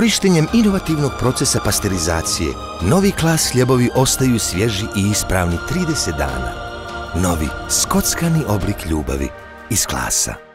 Korištenjem inovativnog procesa pasterizacije, novi klas sljebovi ostaju svježi i ispravni 30 dana. Novi, skockani oblik ljubavi iz klasa.